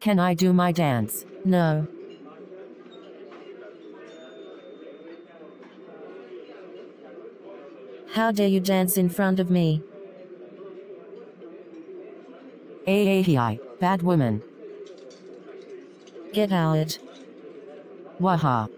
Can I do my dance? No. How dare you dance in front of me? Aahi, bad woman. Get out. Waha.